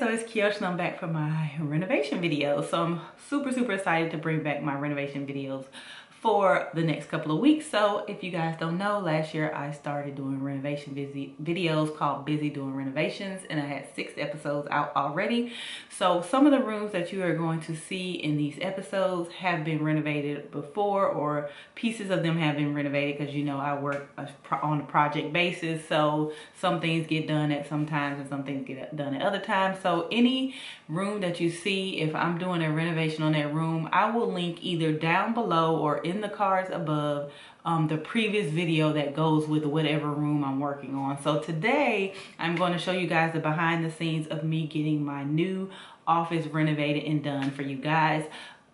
so it's Keoshia and I'm back for my renovation video. So I'm super, super excited to bring back my renovation videos for the next couple of weeks. So if you guys don't know, last year I started doing renovation busy videos called Busy Doing Renovations and I had six episodes out already. So some of the rooms that you are going to see in these episodes have been renovated before or pieces of them have been renovated because you know I work on a project basis. So some things get done at some times and some things get done at other times. So any room that you see, if I'm doing a renovation on that room, I will link either down below or in the cards above um, the previous video that goes with whatever room I'm working on. So today I'm going to show you guys the behind the scenes of me getting my new office renovated and done for you guys.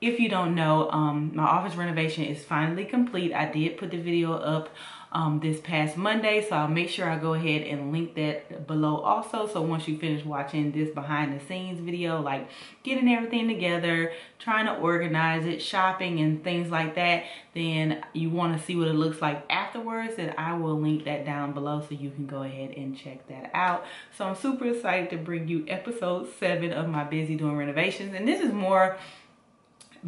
If you don't know, um, my office renovation is finally complete. I did put the video up um, this past Monday. So I'll make sure I go ahead and link that below also. So once you finish watching this behind the scenes video, like getting everything together, trying to organize it, shopping and things like that, then you want to see what it looks like afterwards, then I will link that down below so you can go ahead and check that out. So I'm super excited to bring you episode seven of my busy doing renovations. And this is more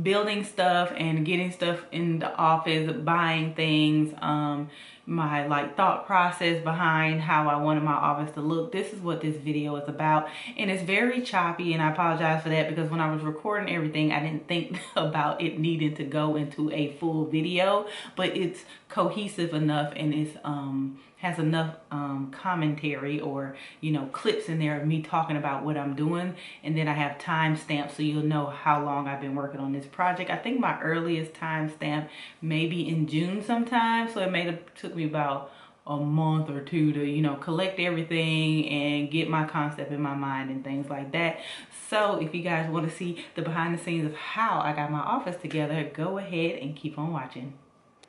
building stuff and getting stuff in the office, buying things, um, my like thought process behind how I wanted my office to look. This is what this video is about. And it's very choppy and I apologize for that because when I was recording everything, I didn't think about it needing to go into a full video, but it's cohesive enough and it's um has enough um, commentary or, you know, clips in there of me talking about what I'm doing. And then I have timestamps so you'll know how long I've been working on this project. I think my earliest timestamp maybe in June sometime. So it may have took me about a month or two to, you know, collect everything and get my concept in my mind and things like that. So if you guys want to see the behind the scenes of how I got my office together, go ahead and keep on watching.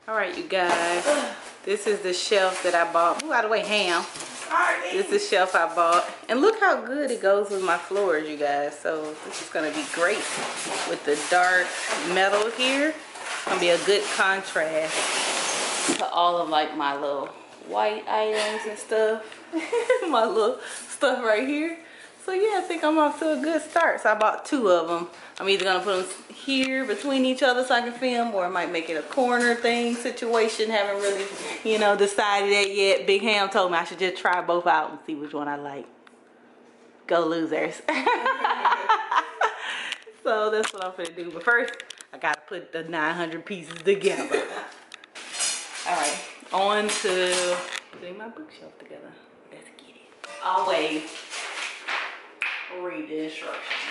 All right, you guys, this is the shelf that I bought. Move out of the way, Ham. This is the shelf I bought. And look how good it goes with my floors, you guys. So this is gonna be great with the dark metal here. It's gonna be a good contrast to all of like my little white items and stuff. my little stuff right here. So yeah, I think I'm off to a good start. So I bought two of them. I'm either gonna put them here between each other so I can film or I might make it a corner thing situation. Haven't really, you know, decided that yet. Big Ham told me I should just try both out and see which one I like. Go losers. so that's what I'm gonna do. But first, I gotta put the 900 pieces together. All right, on to putting my bookshelf together. Let's get it. Always read the instructions.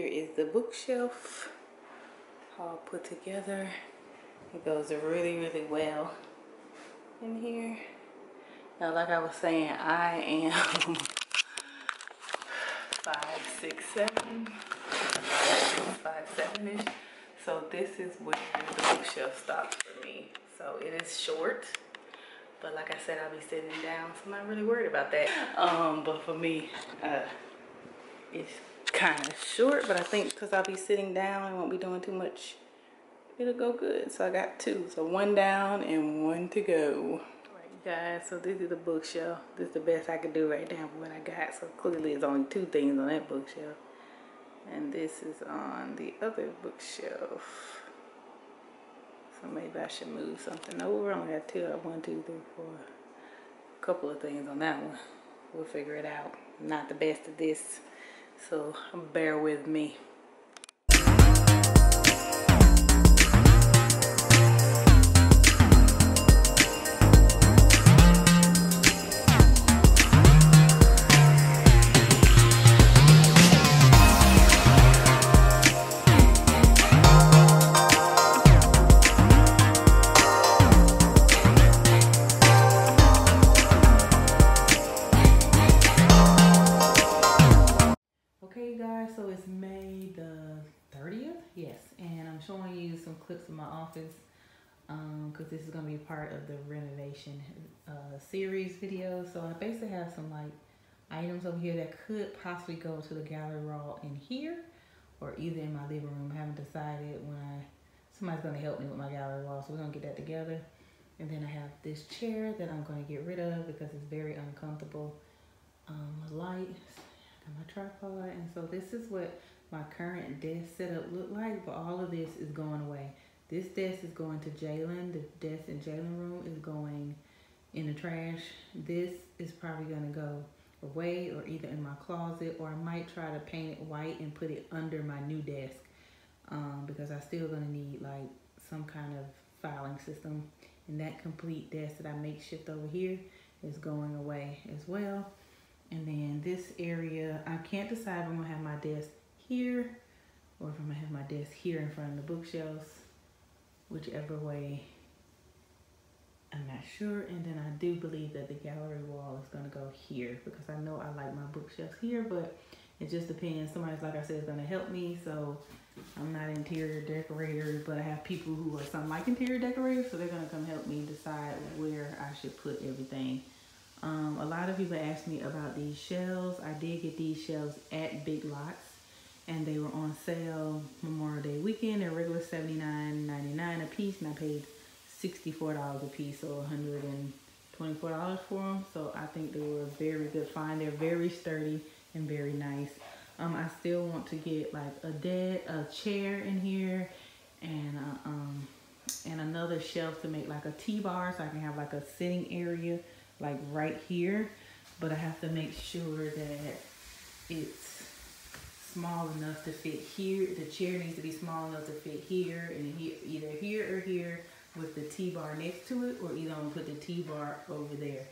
Here is the bookshelf all put together. It goes really, really well in here. Now, like I was saying, I am five, six, seven, five, seven-ish. So this is where the bookshelf stops for me. So it is short, but like I said, I'll be sitting down, so I'm not really worried about that. Um, but for me, uh, it's kind of short, but I think because I'll be sitting down and won't be doing too much, it'll go good. So I got two. So one down and one to go. Alright guys, so this is the bookshelf. This is the best I could do right now for what I got. So clearly it's only two things on that bookshelf. And this is on the other bookshelf. So maybe I should move something over. I only got two, one, two, three, four. A couple of things on that one. We'll figure it out. Not the best of this so bear with me. Part of the renovation uh, series video. So I basically have some like items over here that could possibly go to the gallery wall in here or either in my living room. I haven't decided when I, somebody's to help me with my gallery wall. So we're to get that together. And then I have this chair that I'm to get rid of because it's very uncomfortable. Um, light, got my tripod. And so this is what my current desk setup look like, but all of this is going away. This desk is going to Jalen. The desk in Jalen room is going in the trash. This is probably gonna go away or either in my closet or I might try to paint it white and put it under my new desk um, because I still gonna need like some kind of filing system. And that complete desk that I makeshift over here is going away as well. And then this area, I can't decide if I'm gonna have my desk here or if I'm gonna have my desk here in front of the bookshelves, whichever way, I'm not sure. And then I do believe that the gallery wall is gonna go here because I know I like my bookshelves here, but it just depends. Somebody's, like I said, is gonna help me. So I'm not interior decorator, but I have people who are some like interior decorators, so they're gonna come help me decide where I should put everything. Um, a lot of people asked me about these shelves. I did get these shelves at Big Lots and they were on sale Memorial Day weekend. They're regular $79.99 a piece, and I paid $64 a piece, so $124 for them. So I think they were a very good find. They're very sturdy and very nice. Um, I still want to get like a dead a chair in here and uh, um and another shelf to make like a T-bar so I can have like a sitting area like right here. But I have to make sure that it's small enough to fit here. The chair needs to be small enough to fit here and here, either here or here with the T-bar next to it or either I'm gonna put the T-bar over there.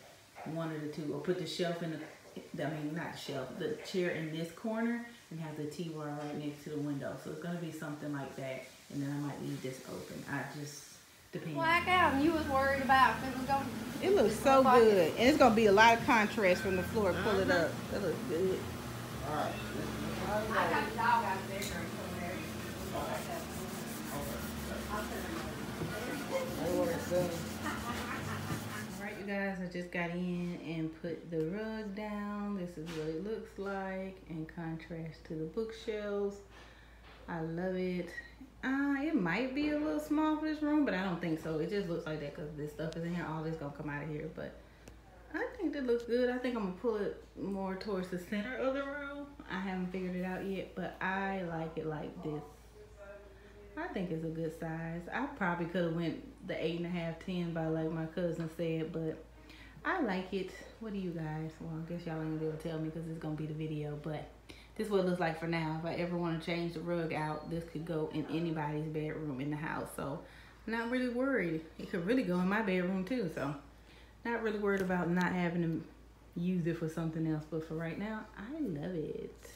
One of the two. Or put the shelf in the, I mean not the shelf, the chair in this corner and have the T-bar right next to the window. So it's gonna be something like that. And then I might leave this open. I just, depends. Blackout and you was worried about it was going It looks so good. And it's gonna be a lot of contrast from the floor. Pull it uh-huh. up. That looks good. All right. I got the dog out of bedroom Alright you guys, I just got in and put the rug down. This is what it looks like in contrast to the bookshelves. I love it. Uh, it might be a little small for this room, but I don't think so. It just looks like that because this stuff is in here. All this gonna come out of here, but I think that looks good. I think I'm gonna pull it more towards the center of the room. I haven't figured it out yet, but I like it like this. I think it's a good size. I probably could have went the eight and a half, ten by like my cousin said, but I like it. What do you guys? Well, I guess y'all ain't gonna be able to tell me because it's gonna be the video, but this is what it looks like for now. If I ever want to change the rug out, this could go in anybody's bedroom in the house. So, not really worried. It could really go in my bedroom too. So. Not really worried about not having to use it for something else, but for right now, I love it.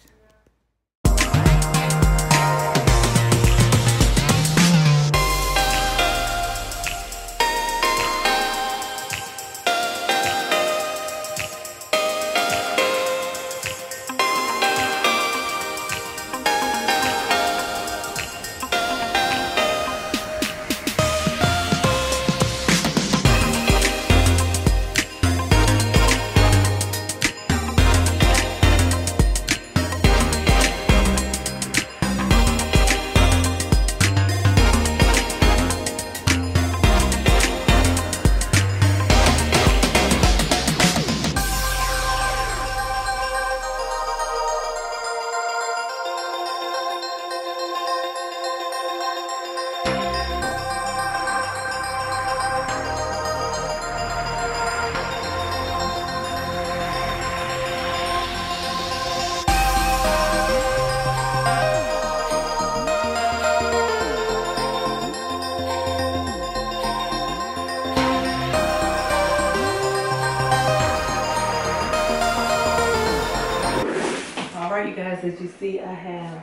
You see, I have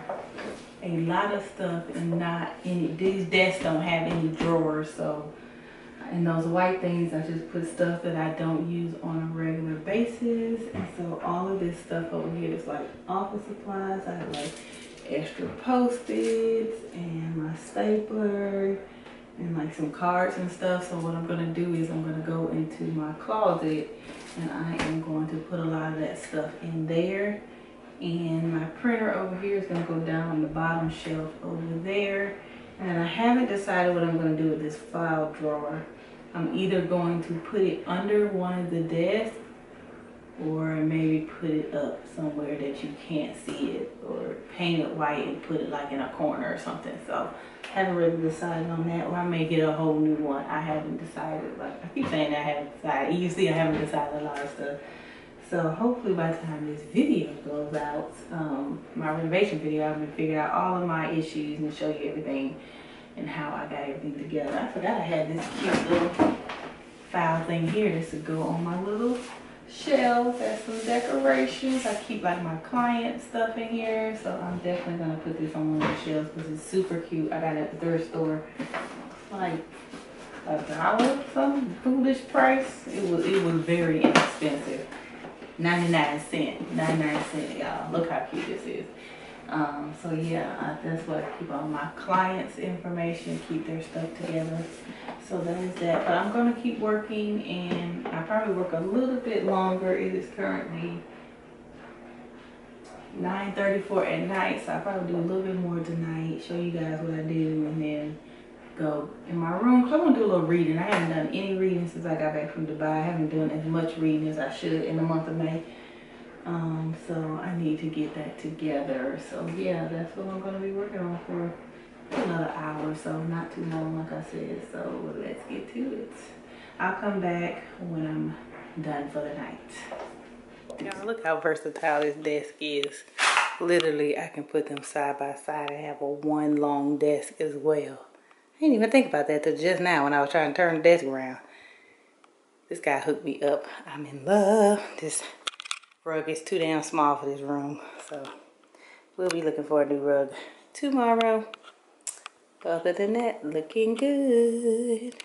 a lot of stuff and not any, these desks don't have any drawers. So, and those white things, I just put stuff that I don't use on a regular basis. And so all of this stuff over here is like office supplies. I have like extra post-its and my stapler and like some cards and stuff. So what I'm gonna do is I'm gonna go into my closet and I am going to put a lot of that stuff in there. And my printer over here is gonna go down on the bottom shelf over there. And I haven't decided what I'm gonna do with this file drawer. I'm either going to put it under one of the desks or maybe put it up somewhere that you can't see it or paint it white and put it like in a corner or something. So I haven't really decided on that or I may get a whole new one. I haven't decided. Like I keep saying I haven't decided. You see I haven't decided a lot of stuff. So hopefully by the time this video goes out, um, my renovation video, I'm gonna figure out all of my issues and show you everything and how I got everything together. I forgot I had this cute little file thing here. This would go on my little shelves and some decorations. I keep like my client stuff in here. So I'm definitely gonna put this on one of the shelves because it's super cute. I got it at the thrift store. Like a dollar some foolish price. It was it was very inexpensive. 99 cent. 99 cent, y'all. Look how cute this is. Um, so yeah, I, that's what I keep all my clients' information, keep their stuff together. So that is that. But I'm gonna keep working and I probably work a little bit longer. It is currently 9.34 at night, so I probably do a little bit more tonight, show you guys what I do, and then go in my room. Cause I wanna do a little reading. I haven't done any reading since I got back from Dubai. I haven't done as much reading as I should in the month of May. Um, so I need to get that together. So yeah, that's what I'm gonna be working on for another hour so, not too long like I said. So let's get to it. I'll come back when I'm done for the night. Look how versatile this desk is. Literally, I can put them side by side. I have a one long desk as well. I didn't even think about that till just now when I was trying to turn the desk around. This guy hooked me up. I'm in love. This rug is too damn small for this room. So we'll be looking for a new rug tomorrow. Other than that, looking good.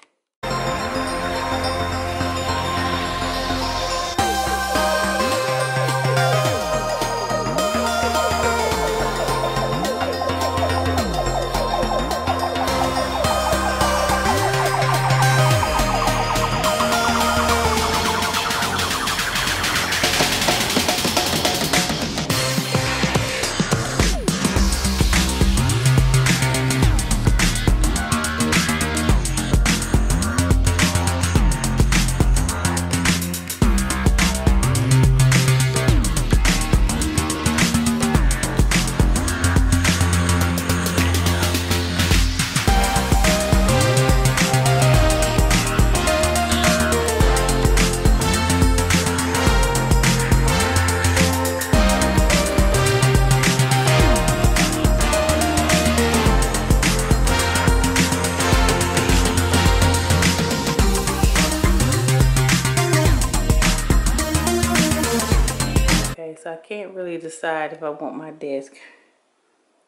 Can't really decide if I want my desk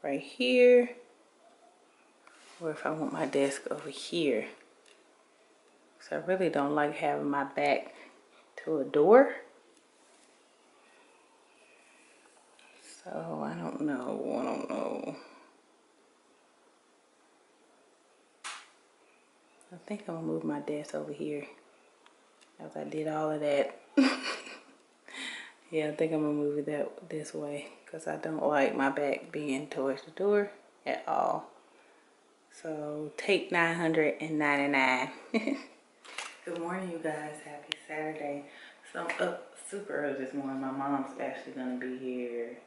right here or if I want my desk over here. So I really don't like having my back to a door. So I don't know, I don't know. I think I'm gonna move my desk over here as I did all of that. yeah, I think I'm gonna move it that this way because I don't like my back being towards the door at all. So take 999. Good morning, you guys. Happy Saturday. So I'm up super early this morning. My mom's actually gonna be here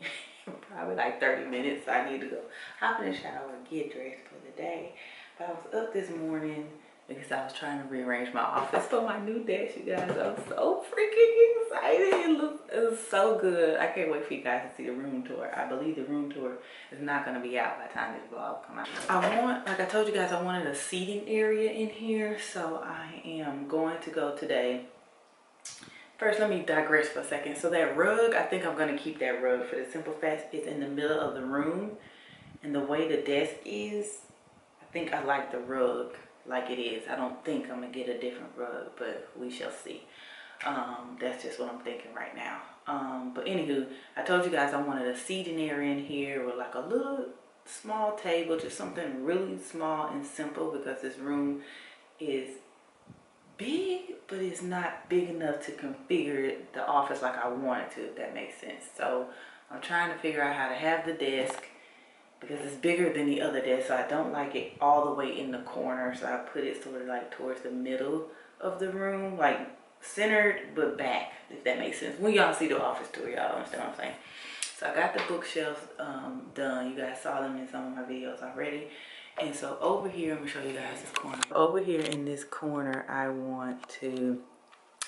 probably like 30 minutes. So I need to go hop in the shower get dressed for the day. But I was up this morning because I was trying to rearrange my office for my new desk, you guys. I'm so freaking excited. It looks, it so good. I can't wait for you guys to see the room tour. I believe the room tour is not going to be out by the time this vlog comes out. I want, like I told you guys, I wanted a seating area in here. So I am going to go today. First, let me digress for a second. So that rug, I think I'm going to keep that rug for the simple fact it's in the middle of the room. And the way the desk is, I think I like the rug like it is. I don't think I'm gonna get a different rug, but we shall see. Um, that's just what I'm thinking right now. Um, but anywho, I told you guys I wanted a seating area in here with like a little small table, just something really small and simple because this room is big, but it's not big enough to configure the office like I wanted to, if that makes sense. So I'm trying to figure out how to have the desk because it's bigger than the other desk. So I don't like it all the way in the corner. So I put it sort of like towards the middle of the room, like centered but back, if that makes sense. When y'all see the office tour, y'all understand what I'm saying. So I got the bookshelves um, done. You guys saw them in some of my videos already. And so over here, I'm gonna show you guys this corner. Over here in this corner, I want to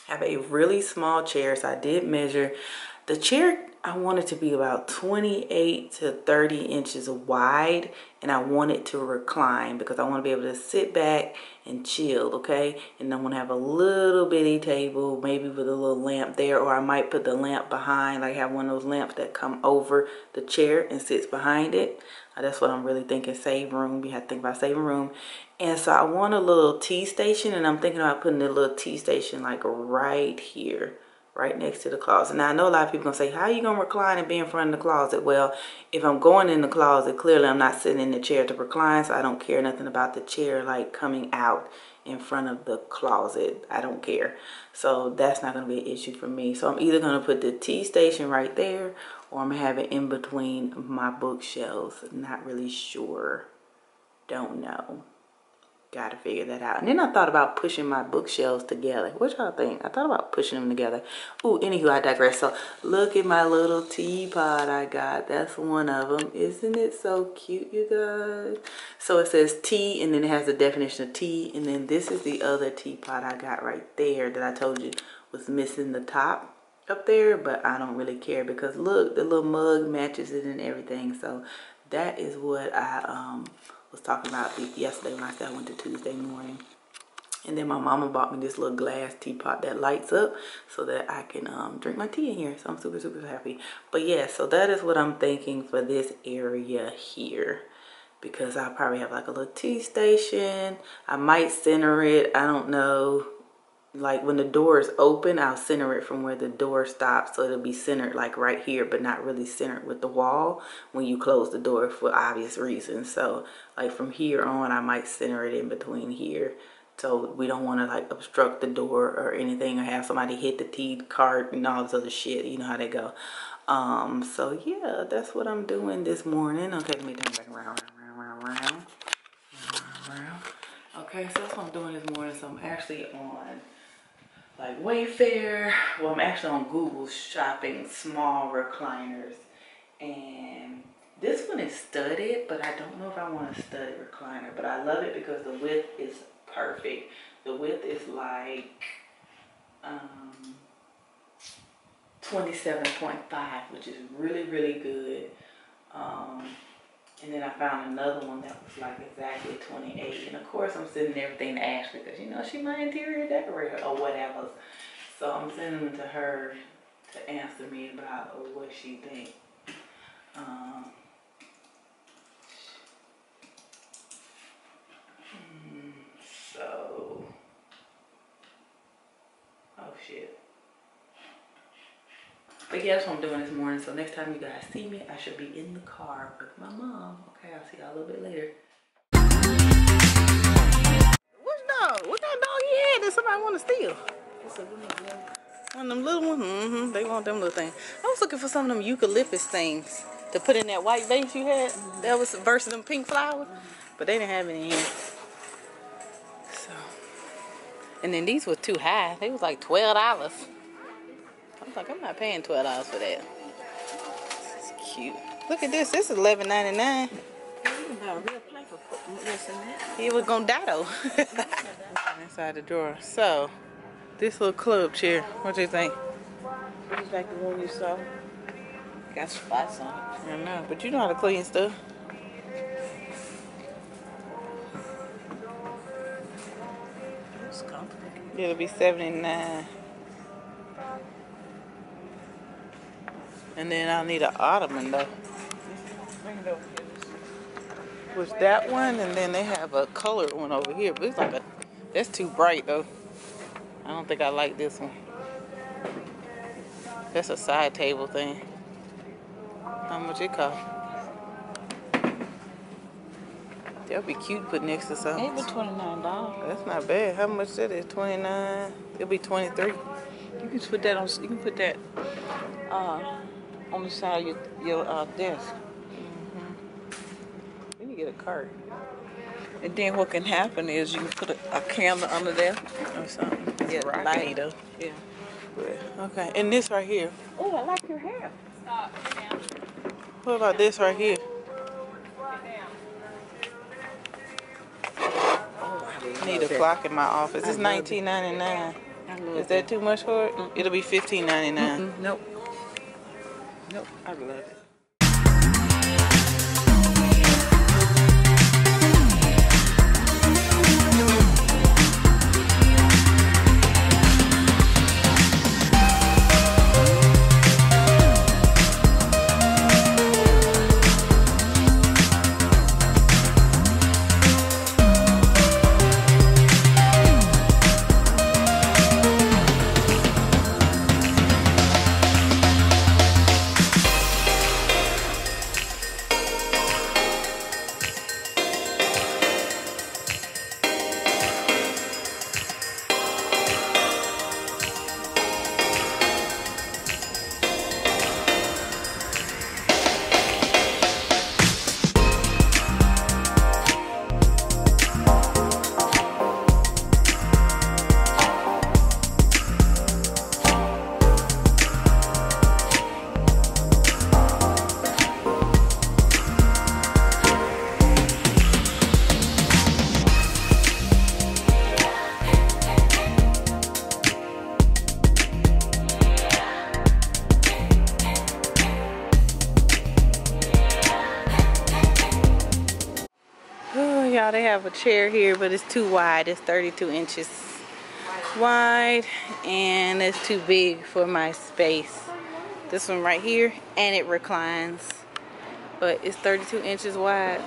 have a really small chair. So I did measure the chair I want it to be about 28 to 30 inches wide and I want it to recline because I want to be able to sit back and chill, okay? And I want to have a little bitty table, maybe with a little lamp there, or I might put the lamp behind, like have one of those lamps that come over the chair and sits behind it. Uh, that's what I'm really thinking, save room. You have to think about saving room. And so I want a little tea station and I'm thinking about putting a little tea station like right here right next to the closet. Now, I know a lot of people going to say, how are you going to recline and be in front of the closet? Well, if I'm going in the closet, clearly I'm not sitting in the chair to recline, so I don't care nothing about the chair like coming out in front of the closet. I don't care. So that's not going to be an issue for me. So I'm either going to put the tea station right there or I'm going to have it in between my bookshelves. Not really sure. Don't know. Gotta figure that out. And then I thought about pushing my bookshelves together. What y'all think? I thought about pushing them together. Ooh, anywho, I digress. So look at my little teapot I got. That's one of them. Isn't it so cute, you guys? So it says tea, and then it has the definition of tea. And then this is the other teapot I got right there that I told you was missing the top up there. But I don't really care because look, the little mug matches it and everything. So that is what I um was talking about yesterday when I said I went to Tuesday Morning. And then my mama bought me this little glass teapot that lights up so that I can um, drink my tea in here. So I'm super, super happy. But yeah, so that is what I'm thinking for this area here. Because I'll probably have like a little tea station. I might center it. I don't know like when the door is open I'll center it from where the door stops so it'll be centered like right here but not really centered with the wall when you close the door for obvious reasons. So like from here on I might center it in between here. So we don't want to like obstruct the door or anything or have somebody hit the tea cart and all this other shit. You know how they go. Um so yeah that's what I'm doing this morning. Okay let me turn back around around around around around okay so that's what I'm doing this morning. So I'm actually on like Wayfair. Well, I'm actually on Google shopping small recliners. And this one is studded, but I don't know if I want a studded recliner. But I love it because the width is perfect. The width is like um, 27.5, which is really, really good. Um, and then I found another one that was like exactly 28. And of course, I'm sending everything to Ashley because, you know, she my interior decorator or whatever. So I'm sending them to her to answer me about what she thinks. Um, hmm, so, oh shit. But yeah, that's what I'm doing this morning. So next time you guys see me, I should be in the car with my mom. Okay, I'll see y'all a little bit later. Which dog? What kind of dog you had that somebody want to steal? One of them little ones? Mm-hmm. They want them little things. I was looking for some of them eucalyptus things to put in that white vase you had. That was versus them pink flowers. But they didn't have any here. So. And then these were too high. They was like $12. I'm like, I'm not paying twelve dollars for that. This is cute. Look at this. This is eleven ninety nine. He was gonna dado. Inside the drawer. So, this little club chair. What do you think? It's like the one you saw. Got spots on it. I know, but you know how to clean stuff. It'll be 79 And then I'll need an ottoman though. Bring it over here. Was that one, and then they have a colored one over here, but it's like a, that's too bright though. I don't think I like this one. That's a side table thing. How much it cost? That'd be cute to put next to something. Twenty nine dollars. That's not bad. How much that is? Twenty nine. It'll be twenty three. You can put that on. You can put that uh, on the side of your your uh, desk. We need to get a cart And then what can happen is you can put a, a candle under there. or something. It's Yeah, rocky light. though. Yeah. Okay, and this right here. Oh, I like your hair. What about this right here? Need a clock in my office. It's nineteen ninety nine. Is that too much for it? It'll be fifteen ninety nine. Mm, nope. Nope. I love it. Have a chair here, but it's too wide. It's 32 inches wide, and it's too big for my space. This one right here, and it reclines, but it's 32 inches wide.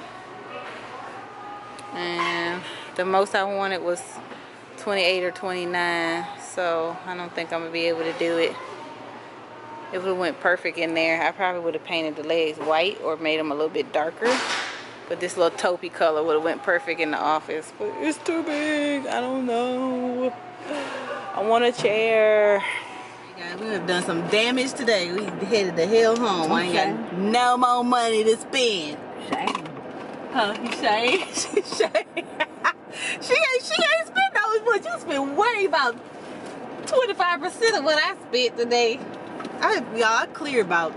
And the most I wanted was 28 or 29, so I don't think I'm gonna be able to do it. If it would have went perfect in there. I probably would have painted the legs white or made them a little bit darker. But this little taupey color would have went perfect in the office. But it's too big. I don't know. I want a chair. Guys, we have done some damage today. We headed the hell home. I ain't got no more money to spend. Shame. Huh? You shame? she shame. she ain't she ain't spent those much. You spent way about 25% of what I spent today. I y'all I clear about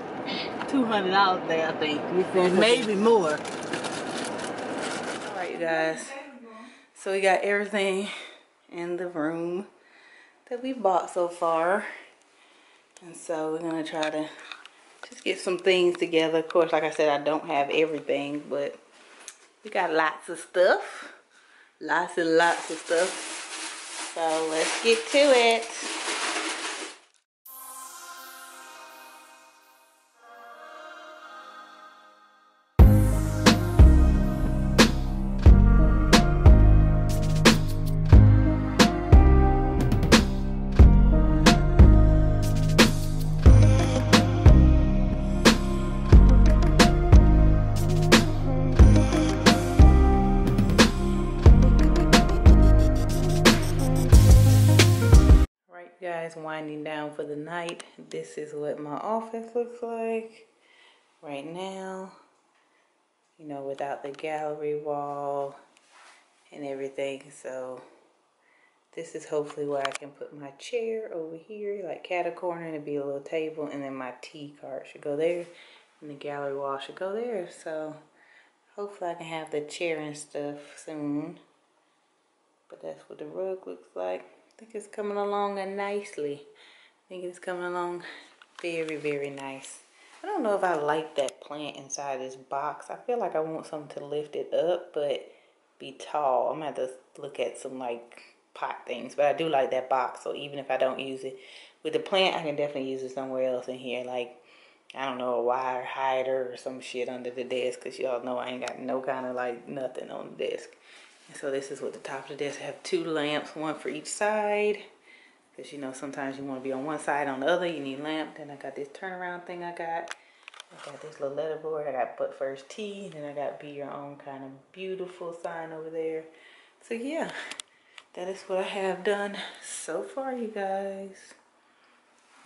two hundred dollars there, I think. Maybe more. You guys. So we got everything in the room that we bought so far. And so we're gonna try to just get some things together. Of course, like I said, I don't have everything, but we got lots of stuff. Lots and lots of stuff. So let's get to it. For the night. This is what my office looks like right now. You know, without the gallery wall and everything. So, this is hopefully where I can put my chair over here, like cat a corner, and it'd be a little table, and then my tea cart should go there, and the gallery wall should go there. So, hopefully, I can have the chair and stuff soon. But that's what the rug looks like. I think it's coming along nicely. I think it's coming along very, very nice. I don't know if I like that plant inside this box. I feel like I want something to lift it up, but be tall. I'm gonna have to look at some like pot things, but I do like that box. So even if I don't use it with the plant, I can definitely use it somewhere else in here. Like I don't know, a wire hider or some shit under the desk, cause y'all know I ain't got no kind of like nothing on the desk. And so this is what the top of the desk I have two lamps, one for each side. Because you know, sometimes you want to be on one side, on the other, you need lamp. Then I got this turnaround thing I got. I got this little letterboard. I got But First Tea. Then I got Be Your Own kind of beautiful sign over there. So yeah, that is what I have done so far, you guys.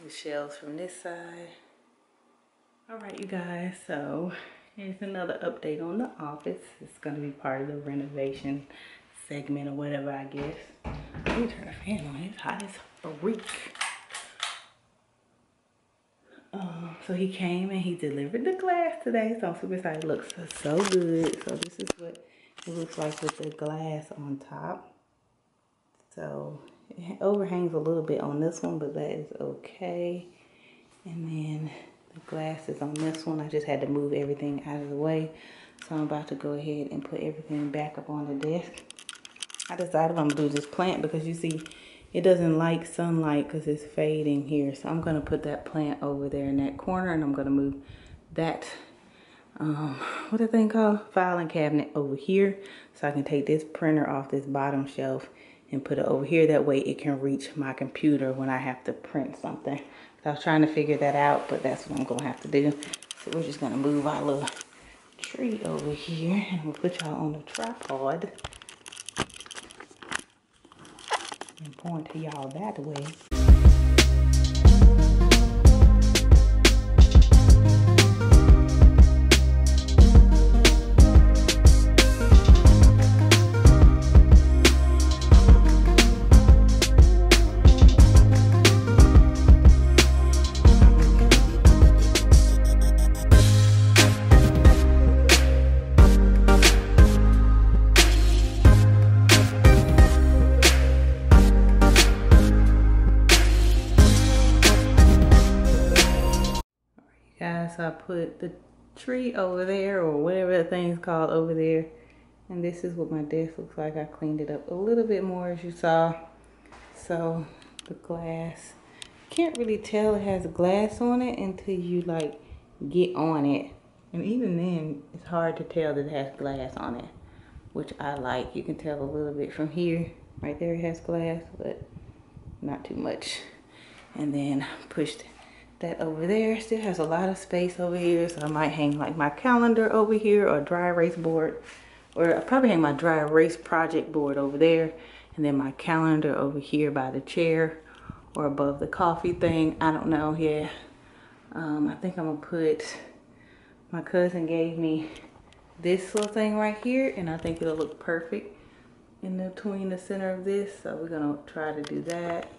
The shelves from this side. All right, you guys, so here's another update on the office. It's gonna be part of the renovation segment or whatever, I guess. Let me turn the fan on, it's hot as a week. Um, so he came and he delivered the glass today, so I'm super excited. It looks so good. So this is what it looks like with the glass on top. So it overhangs a little bit on this one, but that is okay. And then the glass is on this one. I just had to move everything out of the way. So I'm about to go ahead and put everything back up on the desk. I decided I'm gonna do this plant because you see it doesn't like sunlight because it's fading here. So I'm gonna put that plant over there in that corner and I'm gonna move that, um, what the thing called? Filing cabinet over here. So I can take this printer off this bottom shelf and put it over here. That way it can reach my computer when I have to print something. So I was trying to figure that out, but that's what I'm gonna have to do. So we're just gonna move our little tree over here and we'll put y'all on the tripod. And point to y'all that way. Put the tree over there or whatever the thing's called over there. And this is what my desk looks like. I cleaned it up a little bit more as you saw. So the glass can't really tell it has glass on it until you like get on it. And even then it's hard to tell that it has glass on it which i like. You can tell a little bit from here. Right there it has glass but not too much. And then pushed that over there still has a lot of space over here so I might hang like my calendar over here or dry erase board or I probably hang my dry erase project board over there and then my calendar over here by the chair or above the coffee thing I don't know yeah. Um, I think I'm gonna put my cousin gave me this little thing right here and I think it'll look perfect in between the center of this so we're gonna try to do that.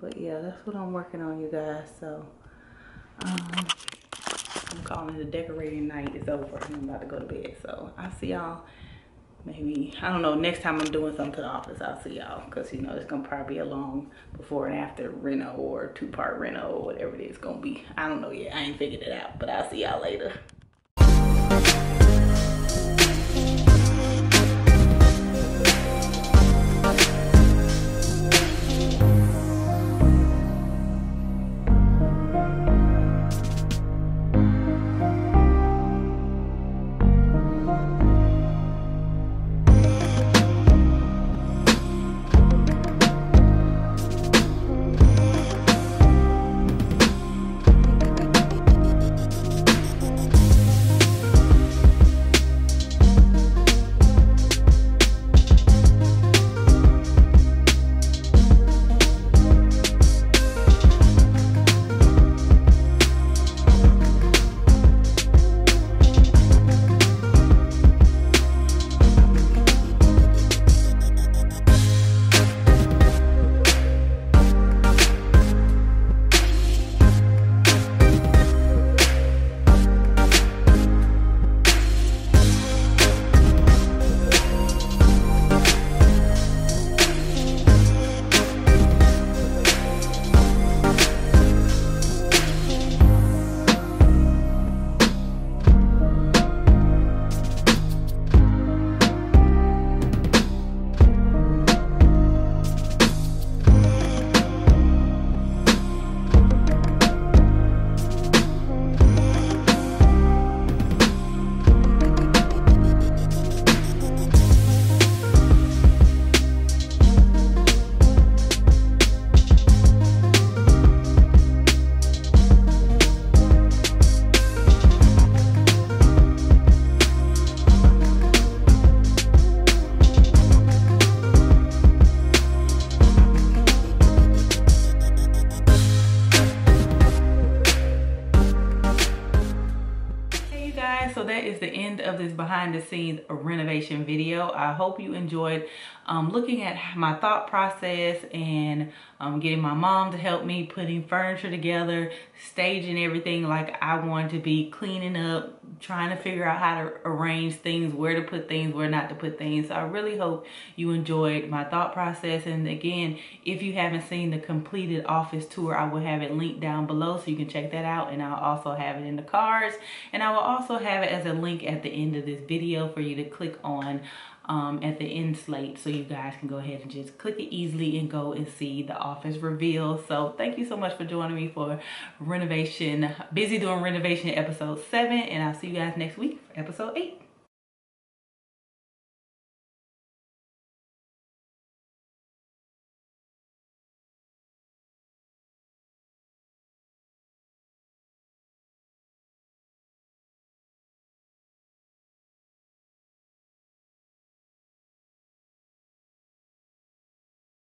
But yeah that's what I'm working on you guys so um, I'm calling it a decorating night. It's over. I'm about to go to bed. So I'll see y'all maybe, I don't know, next time I'm doing something to the office, I'll see y'all. Because, you know, it's going to probably be a long before and after reno or two-part reno or whatever it is going to be. I don't know yet. I ain't figured it out. But I'll see y'all later. Behind the scenes renovation video. I hope you enjoyed um, looking at my thought process and um, getting my mom to help me putting furniture together, staging everything like I wanted to be, cleaning up, trying to figure out how to arrange things, where to put things, where not to put things. So I really hope you enjoyed my thought process. And again, if you haven't seen the completed office tour, I will have it linked down below so you can check that out. And I'll also have it in the cards. And I will also have it as a link at the end of this video for you to click on um, at the end slate so you guys can go ahead and just click it easily and go and see the office reveal. So thank you so much for joining me for renovation, busy doing renovation episode seven and I'll see you guys next week for episode eight.